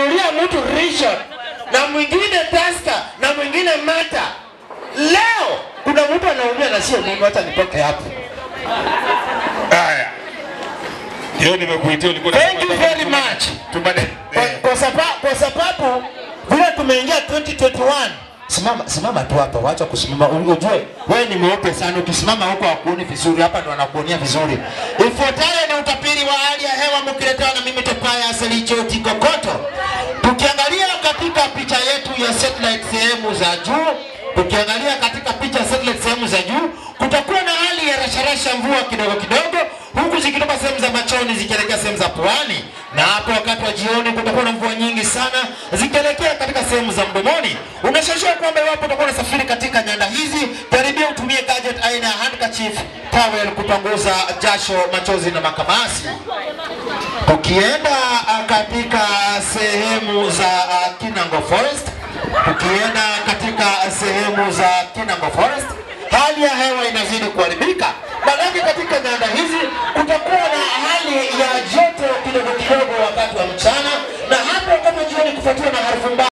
unanunulia mtu Richard na mwingine Tusker na mwingine Mata. Leo kuna mtu anaumia na sio mimi, hata nitoke hapo. Haya. Hiyo nimekuitia ulikuwa Thank you very much. tubade, Kwa, sababu kwa, sababu vile tumeingia 2021 simama simama tu hapa, wacha kusimama. Ujue wewe ni mweupe sana, ukisimama huko hakuoni vizuri, hapa ndo anakuonia vizuri. Ifuatayo ni utapiri wa hali ya hewa mkiletewa na mimi Topaya Selichoti Kokoto. Tukiangalia satellite sehemu za juu, Ukiangalia katika picha satellite sehemu za juu, kutakuwa na hali ya rasharasha, mvua kidogo kidogo, huku zikitoka sehemu za machoni zikielekea sehemu za pwani, na hapo wakati wa jioni kutakuwa na mvua nyingi sana zikielekea katika sehemu za mdomoni. Unashashua kwamba iwapo utakuwa unasafiri katika nyanda hizi, karibia utumie gadget aina ya handkerchief towel kupanguza jasho, machozi na makamasi. Ukienda ah, katika sehemu za ah, Kinango Forest, sehemu za Kinango Forest, hali ya hewa inazidi kuharibika. Maanake katika nyanda hizi kutakuwa